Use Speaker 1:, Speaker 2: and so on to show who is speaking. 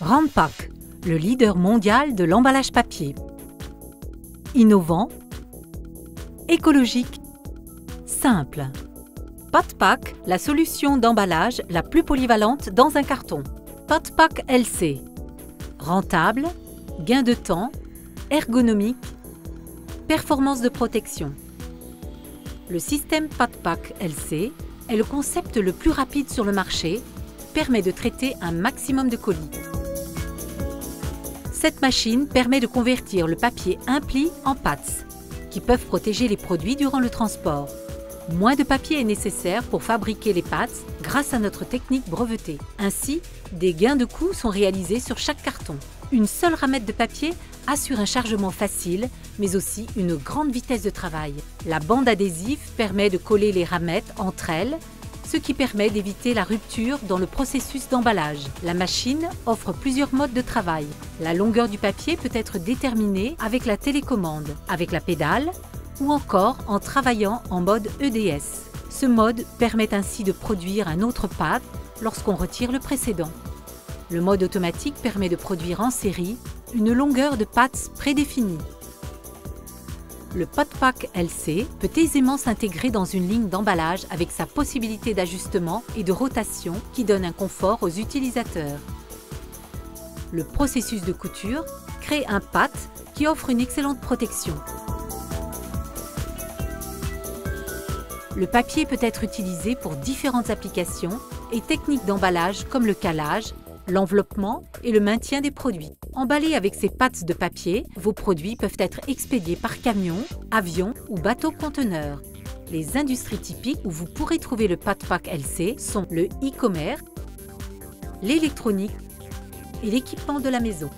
Speaker 1: Randpack, le leader mondial de l'emballage papier. Innovant, écologique, simple. Potpack, la solution d'emballage la plus polyvalente dans un carton. Potpack LC. Rentable, gain de temps, ergonomique, performance de protection. Le système Potpack LC est le concept le plus rapide sur le marché, permet de traiter un maximum de colis. Cette machine permet de convertir le papier impli en pâtes, qui peuvent protéger les produits durant le transport. Moins de papier est nécessaire pour fabriquer les pâtes grâce à notre technique brevetée. Ainsi, des gains de coûts sont réalisés sur chaque carton. Une seule ramette de papier assure un chargement facile, mais aussi une grande vitesse de travail. La bande adhésive permet de coller les ramettes entre elles, ce qui permet d'éviter la rupture dans le processus d'emballage. La machine offre plusieurs modes de travail. La longueur du papier peut être déterminée avec la télécommande, avec la pédale ou encore en travaillant en mode EDS. Ce mode permet ainsi de produire un autre pad lorsqu'on retire le précédent. Le mode automatique permet de produire en série une longueur de pattes prédéfinie. Le Podpack LC peut aisément s'intégrer dans une ligne d'emballage avec sa possibilité d'ajustement et de rotation qui donne un confort aux utilisateurs. Le processus de couture crée un pat qui offre une excellente protection. Le papier peut être utilisé pour différentes applications et techniques d'emballage comme le calage, l'enveloppement et le maintien des produits. Emballés avec ces pattes de papier, vos produits peuvent être expédiés par camion, avion ou bateau-conteneur. Les industries typiques où vous pourrez trouver le Pack LC sont le e-commerce, l'électronique et l'équipement de la maison.